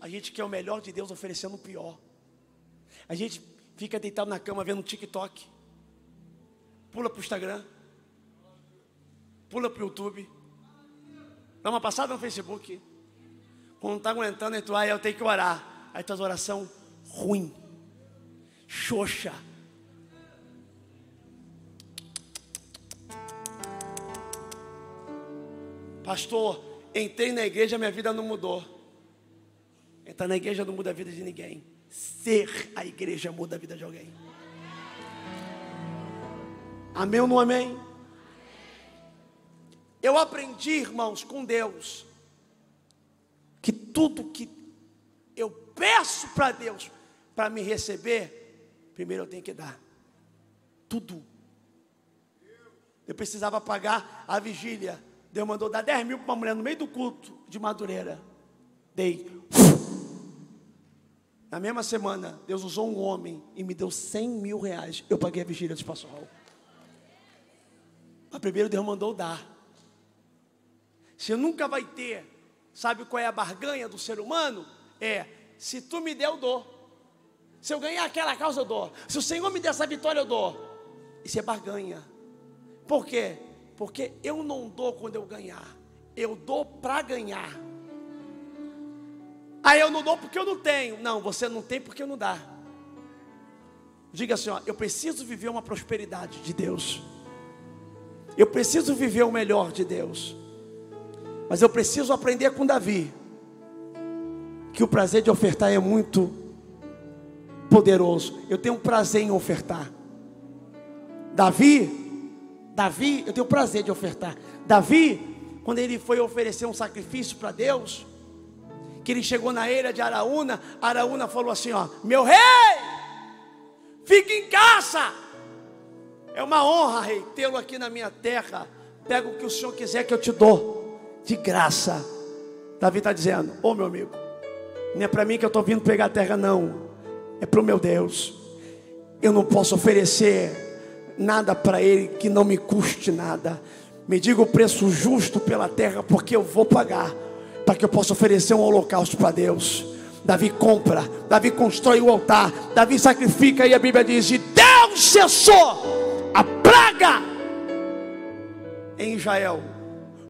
A gente quer o melhor de Deus oferecendo o pior. A gente fica deitado na cama vendo TikTok. Pula para o Instagram. Pula para o YouTube. Dá uma passada no Facebook. Quando está aguentando, tu, ah, eu tenho que orar. Aí tuas oração ruim. Xoxa. Pastor, entrei na igreja, minha vida não mudou. Entrar na igreja não muda a vida de ninguém. Ser a igreja muda a vida de alguém. Amém ou não amém? Eu aprendi, irmãos, com Deus, que tudo que eu peço para Deus para me receber, primeiro eu tenho que dar. Tudo. Eu precisava pagar a vigília. Deus mandou dar 10 mil para uma mulher no meio do culto de Madureira. Dei. Na mesma semana, Deus usou um homem e me deu 100 mil reais. Eu paguei a vigília do Espaço Hall. Mas primeiro Deus mandou dar. Você nunca vai ter, sabe qual é a barganha do ser humano? É, se tu me der, eu dou. Se eu ganhar aquela causa, eu dou. Se o Senhor me der essa vitória, eu dou. Isso é barganha. Por quê? Porque eu não dou quando eu ganhar. Eu dou para ganhar. Aí eu não dou porque eu não tenho. Não, você não tem porque eu não dá. Diga assim, ó, eu preciso viver uma prosperidade de Deus. Eu preciso viver o melhor de Deus. Mas eu preciso aprender com Davi que o prazer de ofertar é muito poderoso. Eu tenho prazer em ofertar. Davi, Davi, eu tenho prazer de ofertar. Davi, quando ele foi oferecer um sacrifício para Deus, que ele chegou na eira de Araúna, Araúna falou assim: ó, meu rei, fique em casa. É uma honra, rei, tê-lo aqui na minha terra. Pega o que o Senhor quiser que eu te dou, de graça. Davi está dizendo: Ô oh, meu amigo, não é para mim que eu estou vindo pegar a terra, não é para o meu Deus. Eu não posso oferecer nada para Ele que não me custe nada. Me diga o preço justo pela terra, porque eu vou pagar, para que eu possa oferecer um holocausto para Deus. Davi compra, Davi constrói o altar, Davi sacrifica, e a Bíblia diz: e Deus cessou a praga em Israel.